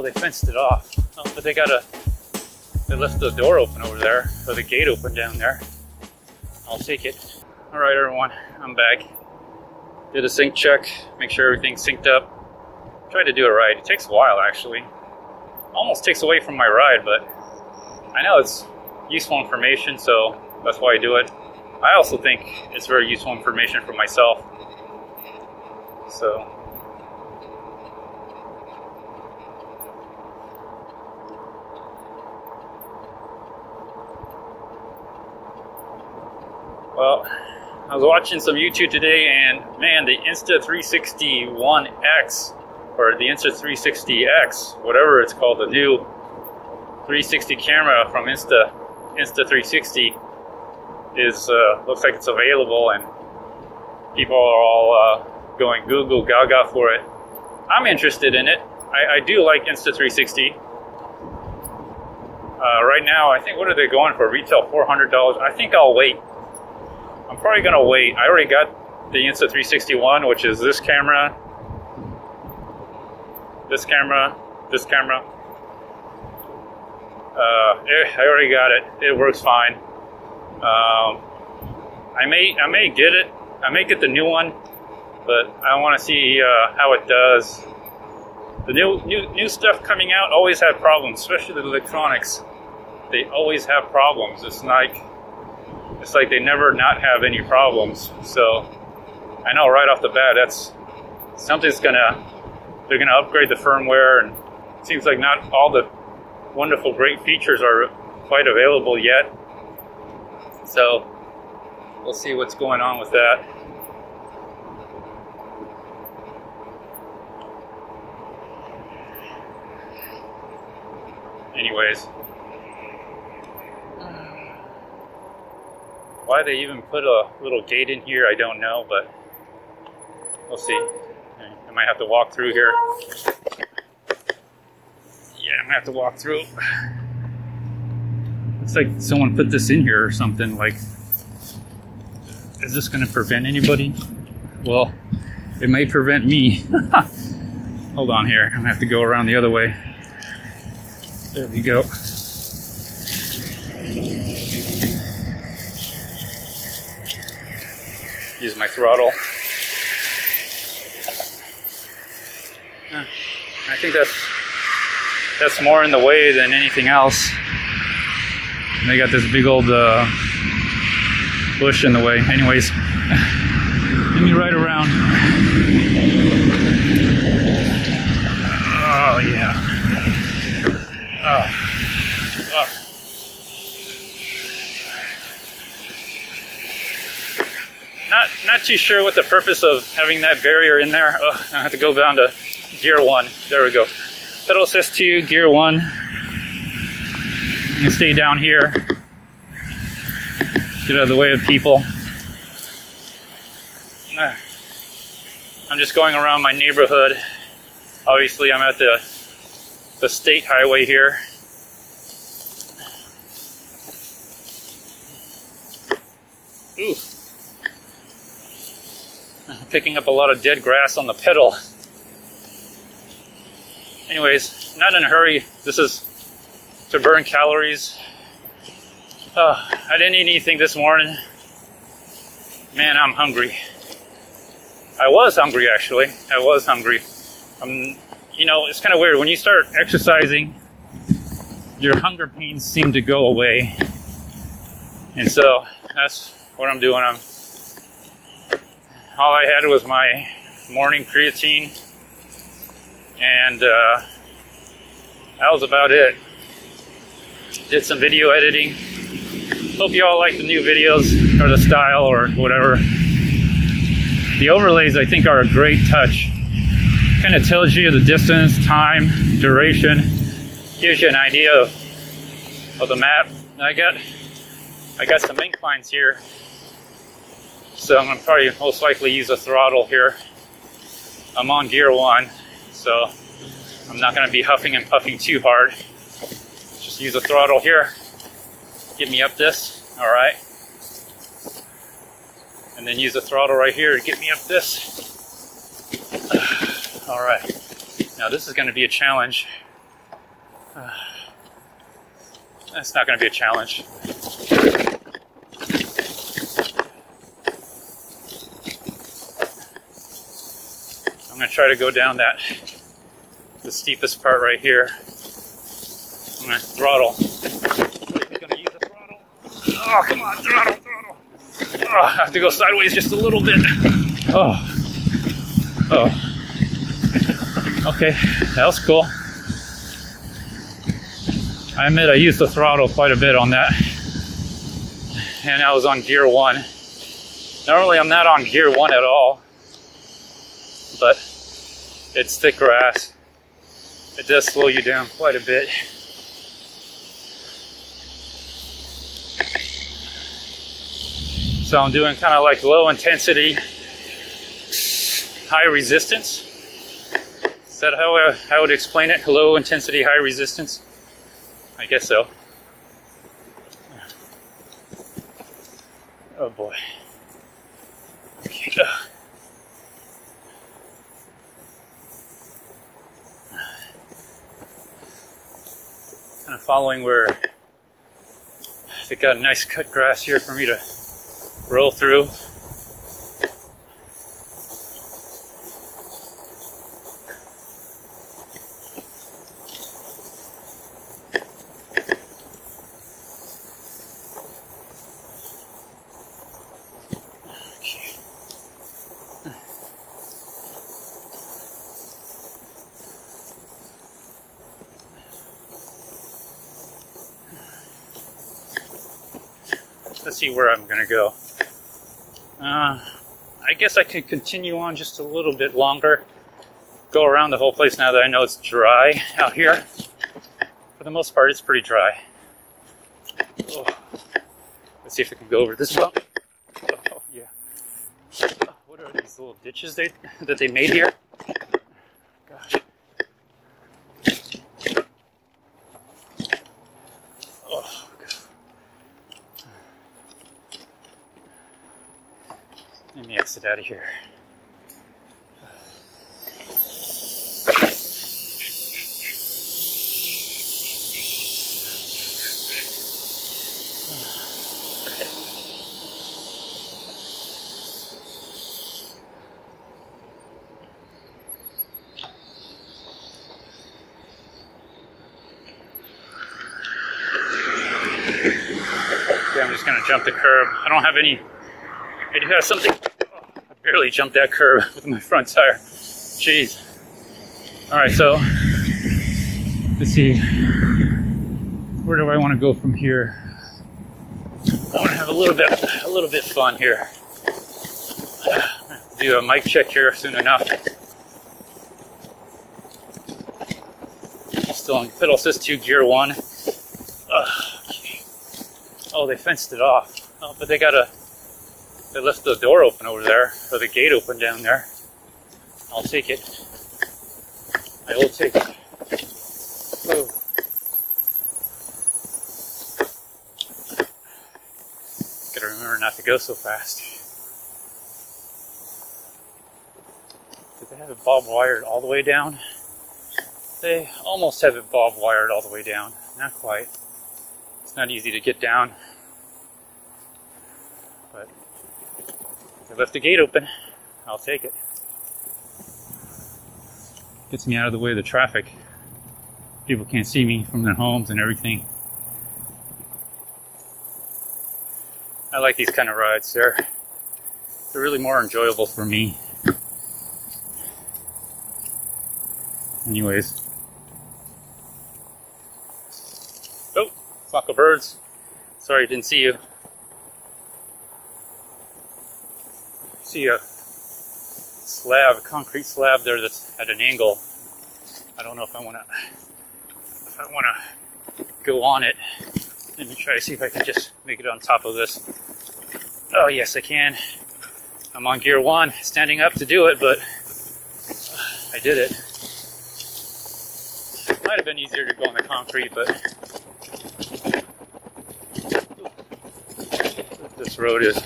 Oh, they fenced it off. Oh, but they got a, they left the door open over there, or the gate open down there. I'll take it. All right, everyone, I'm back. Did a sync check, make sure everything's synced up. Tried to do it right. It takes a while, actually. Almost takes away from my ride, but I know it's useful information, so that's why I do it. I also think it's very useful information for myself. So, well, I was watching some YouTube today, and man, the Insta360 One X or the Insta360X, whatever it's called, the new 360 camera from Insta Insta360 is uh, looks like it's available, and people are all uh, going Google Gaga for it. I'm interested in it. I, I do like Insta360. Uh, right now, I think what are they going for? Retail $400. I think I'll wait. Probably gonna wait. I already got the Insta360 One, which is this camera, this camera, this camera. Uh, eh, I already got it. It works fine. Um, I may I may get it. I may get the new one, but I want to see uh, how it does. The new new new stuff coming out always have problems, especially the electronics. They always have problems. It's like it's like they never not have any problems. So I know right off the bat that's something's gonna they're gonna upgrade the firmware, and it seems like not all the wonderful, great features are quite available yet. So we'll see what's going on with that. Anyways, why they even put a little gate in here, I don't know, but we'll see. I might have to walk through here. Yeah, I'm gonna have to walk through. Looks like someone put this in here or something. Like, is this gonna prevent anybody? Well, it may prevent me. Hold on here. I'm gonna have to go around the other way. There we go. Use my throttle. I think that's that's more in the way than anything else. And they got this big old uh, bush in the way. Anyways, let me ride around. Oh yeah. Oh. oh. Not not too sure what the purpose of having that barrier in there. Oh, I have to go down to gear one. There we go. Pedal assist two, gear one. Stay down here. Get out of the way of people. Ah. I'm just going around my neighborhood. Obviously, I'm at the the state highway here. Ooh. Picking up a lot of dead grass on the pedal. Anyways, not in a hurry. This is to burn calories. Oh, I didn't eat anything this morning. Man, I'm hungry. I was hungry actually. I was hungry. Um, you know, it's kind of weird when you start exercising. Your hunger pains seem to go away, and so that's what I'm doing. I'm all I had was my morning creatine, and uh, that was about it. Did some video editing. Hope you all like the new videos or the style or whatever. The overlays I think are a great touch. Kind of tells you the distance, time, duration, gives you an idea of, of the map. I got I got some inclines here. So I'm gonna probably most likely use a throttle here. I'm on gear one, so I'm not gonna be huffing and puffing too hard. Just use a throttle here. Get me up this, all right. And then use the throttle right here to get me up this. All right. Now this is gonna be a challenge. That's not going to be a challenge. I'm going to try to go down that, the steepest part right here. I'm going to throttle. Oh, come on, throttle, throttle. Oh, I have to go sideways just a little bit. Oh. Oh. Okay, that was cool. I admit I used the throttle quite a bit on that. And I was on gear one. Normally I'm not on gear one at all. But it's thick grass. It does slow you down quite a bit. So I'm doing kind of like low intensity, high resistance. Is that how I, I would explain it? Low intensity, high resistance? I guess so. Oh boy. Okay. Of following where they got a nice cut grass here for me to roll through. See where I'm going to go. Uh, I guess I could continue on just a little bit longer. Go around the whole place now that I know it's dry out here. For the most part, it's pretty dry. Oh. Let's see if I can go over this bump. Oh, yeah. Oh, what are these little ditches they, that they made here? Gosh. Oh, God. Let me exit out of here. Okay, I'm just gonna jump the curb. I don't have any. I do have something. Barely jumped that curb with my front tire. Jeez. All right, so let's see. Where do I want to go from here? I want to have a little bit, a little bit fun here. Do a mic check here soon enough. Still on pedal assist two, gear one. Ugh. Oh, they fenced it off. Oh, but they got a. They left the door open over there, or the gate open down there. I'll take it. I will take it. Oh. Gotta remember not to go so fast. Did they have it bob wired all the way down? They almost have it bob wired all the way down. Not quite. It's not easy to get down. But they left the gate open. I'll take it. Gets me out of the way of the traffic. People can't see me from their homes and everything. I like these kind of rides. They're they're really more enjoyable for me. Anyways. Oh, flock of birds. Sorry, didn't see you. See a slab, a concrete slab there that's at an angle. I don't know if I want to, if I want to go on it. Let me try to see if I can just make it on top of this. Oh yes, I can. I'm on gear one, standing up to do it, but I did it. Might have been easier to go on the concrete, but this road is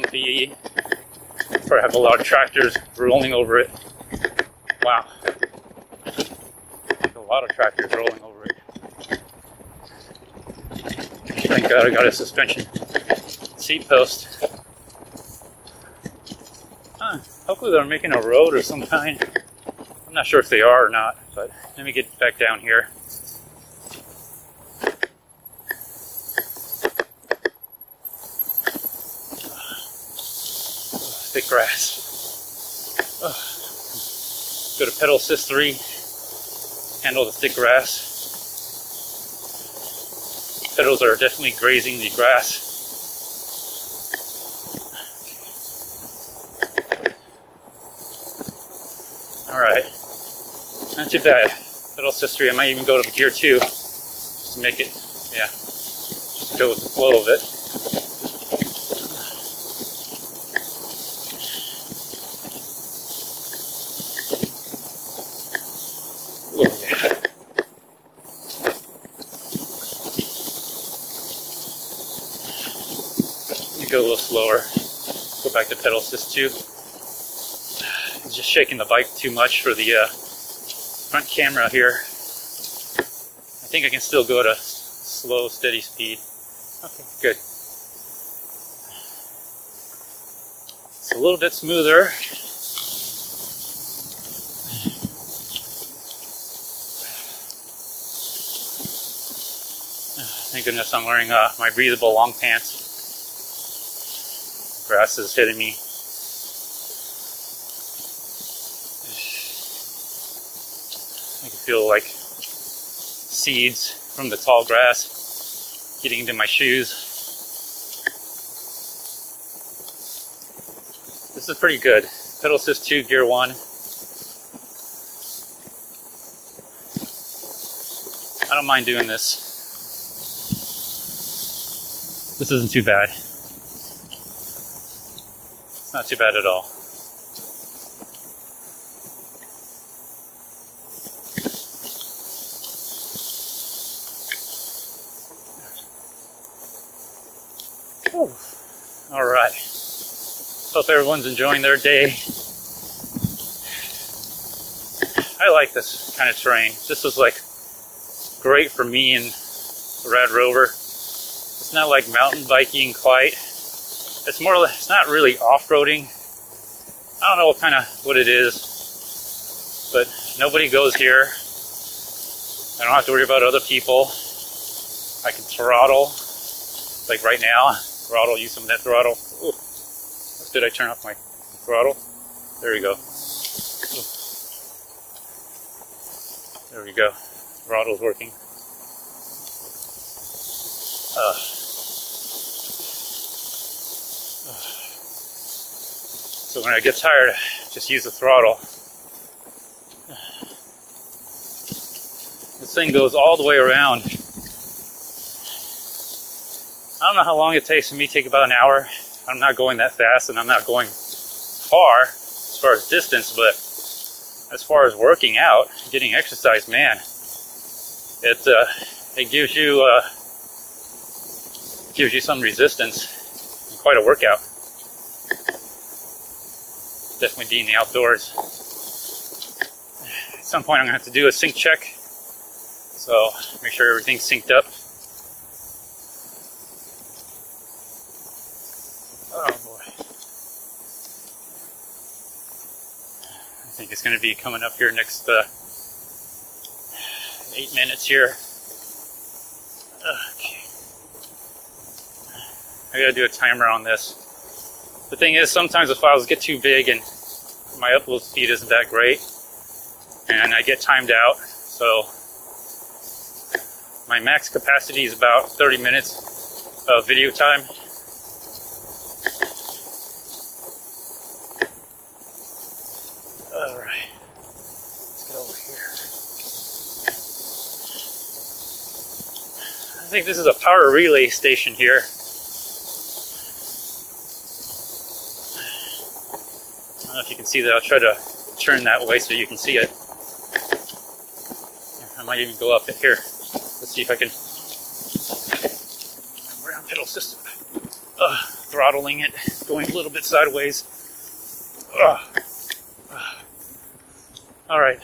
bumpy. Probably have a lot of tractors rolling over it. Wow. A lot of tractors rolling over it. Thank God I got a suspension seat post. Huh. Hopefully they're making a road or some kind. I'm not sure if they are or not, but let me get back down here. Thick grass. Go to pedal assist 3, handle the thick grass. Pedals are definitely grazing the grass. Alright, not too bad. Pedal assist 3, I might even go to gear 2 just to make it, yeah, just go with the flow of it. go a little slower. Go back to pedal assist 2. Just shaking the bike too much for the uh, front camera here. I think I can still go to slow, steady speed. Okay, good. It's a little bit smoother. Thank goodness I'm wearing uh, my breathable long pants. Grass is hitting me. I can feel like seeds from the tall grass getting into my shoes. This is pretty good. Pedal assist 2, gear 1. I don't mind doing this. This isn't too bad not too bad at all. All right. Hope everyone's enjoying their day. I like this kind of terrain. This is like great for me and the Rad Rover. It's not like mountain biking quite it's more it's not really off-roading. I don't know what kind of what it is but nobody goes here. I don't have to worry about other people. I can throttle like right now throttle use some of that throttle. Ooh. did I turn off my throttle. There we go. There we go. Throttle's working. Uh, So when I get tired, just use the throttle. This thing goes all the way around. I don't know how long it takes for me take about an hour. I'm not going that fast and I'm not going far as far as distance, but as far as working out, getting exercise, man, it uh, it gives you uh, gives you some resistance, and quite a workout definitely be in the outdoors. At some point I'm gonna have to do a sync check. So make sure everything's synced up. Oh boy. I think it's gonna be coming up here next uh, eight minutes here. Okay. I gotta do a timer on this. The thing is, sometimes the files get too big and my upload speed isn't that great, and I get timed out. So my max capacity is about 30 minutes of video time. All right, get over here. I think this is a power relay station here. If you can see that. I'll try to turn that way so you can see it. I might even go up here. Let's see if I can. Around pedal assist. Uh, throttling it, going a little bit sideways. Uh, uh. All right.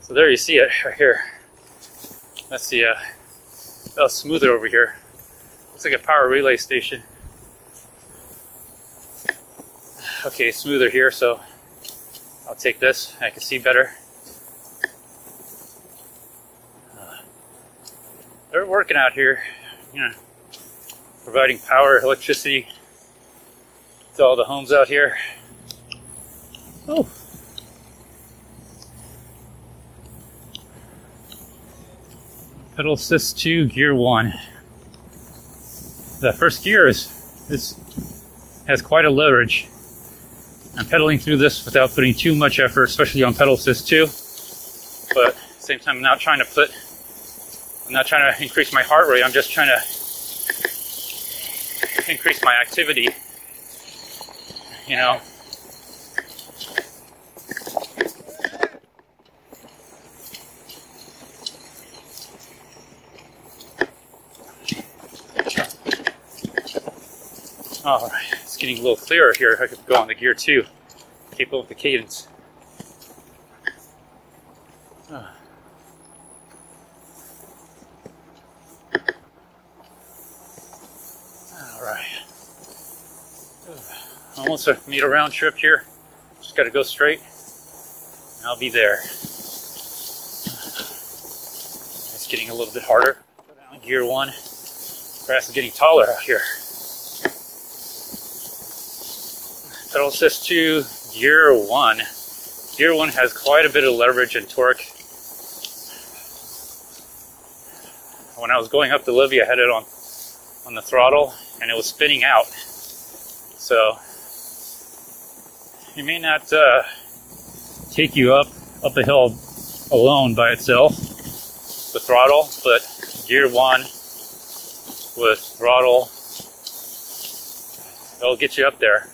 So there you see it right here. That's the uh, oh, smoother over here. Looks like a power relay station. Okay, smoother here, so I'll take this. I can see better. Uh, they're working out here, you know, providing power, electricity to all the homes out here. Oh. Pedal assist 2, gear 1. The first gear is, is has quite a leverage. I'm pedaling through this without putting too much effort, especially on pedal assist 2. But at the same time, I'm not trying to put, I'm not trying to increase my heart rate, I'm just trying to increase my activity. You know, All right, getting a little clearer here. I could go on the gear two, keep up with the cadence. All right. Almost a meter round trip here. Just got to go straight. I'll be there. It's getting a little bit harder. Gear one. Grass is getting taller out here. Pedal assist 2 gear 1 gear 1 has quite a bit of leverage and torque. When I was going up the levee I had it on on the throttle and it was spinning out. So it may not uh, take you up up a hill alone by itself the throttle but gear 1 with throttle it'll get you up there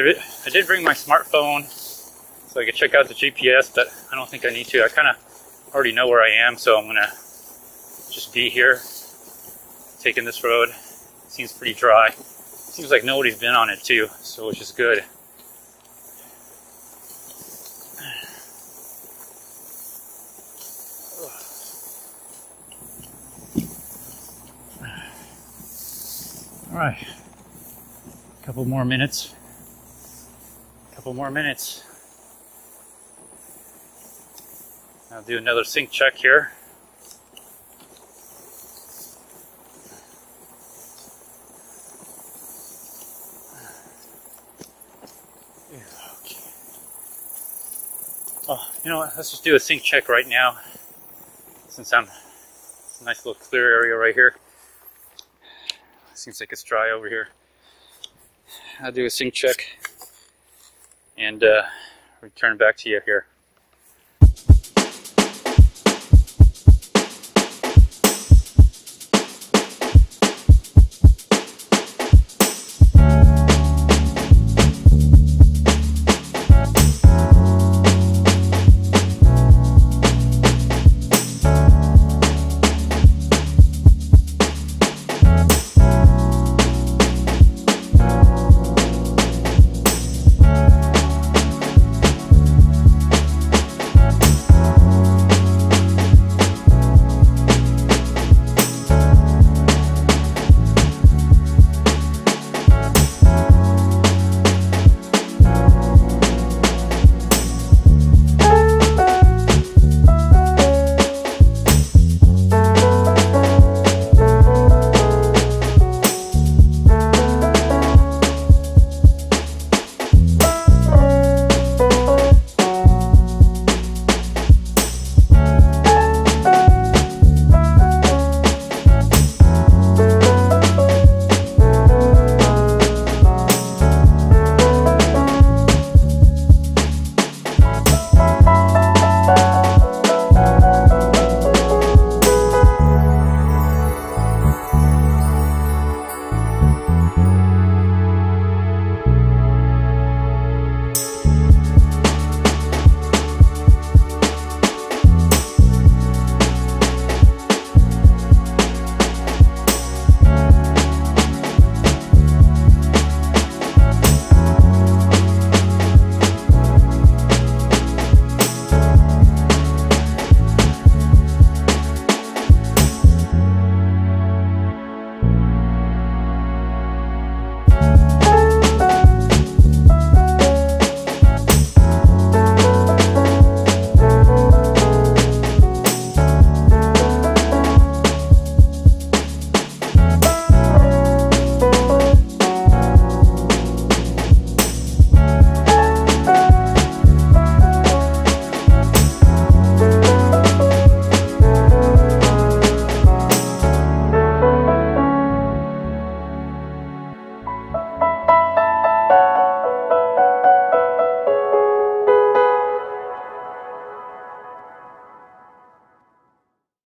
I did bring my smartphone so I could check out the GPS, but I don't think I need to. I kind of already know where I am, so I'm gonna just be here, taking this road. Seems pretty dry. Seems like nobody's been on it too, so which is good. All right, a couple more minutes couple more minutes. I'll do another sync check here. Oh, you know what? Let's just do a sync check right now. Since I'm it's a nice little clear area right here. Seems like it's dry over here. I'll do a sync check and uh, return back to you here.